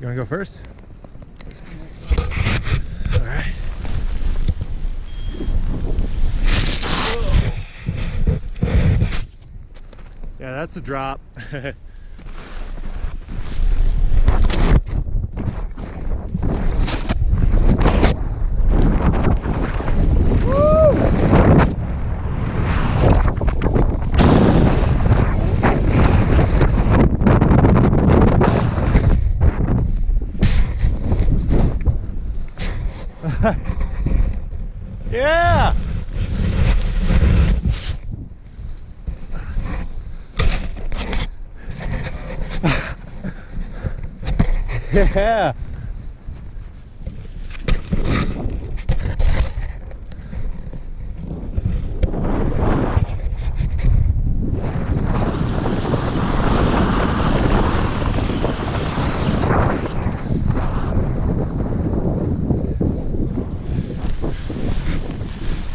You want to go first? All right. Yeah, that's a drop. yeah! yeah!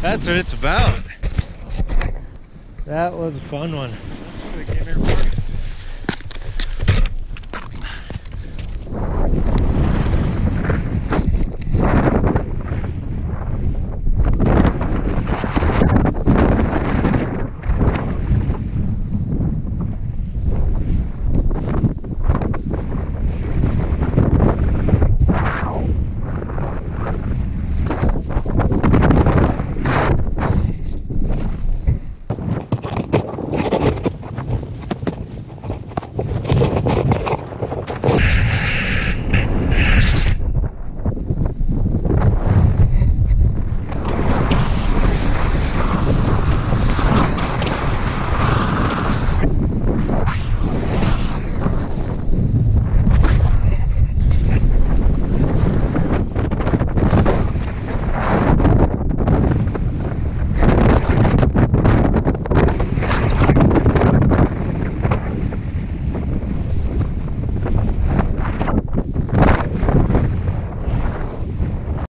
That's what it's about. That was a fun one.